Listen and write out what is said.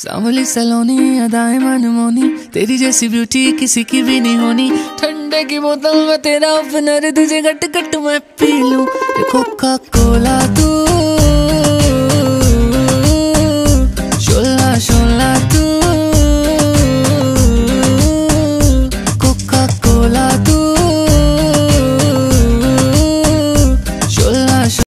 सांवली सलोनी, अदाए मनमोनी तेरी जैसी ब्यूटी किसी की भी नहीं होनी। ठंडे की बोतल में तेरा अपनर तुझे गट गट मैं पी लूँ। कोका कोला तू।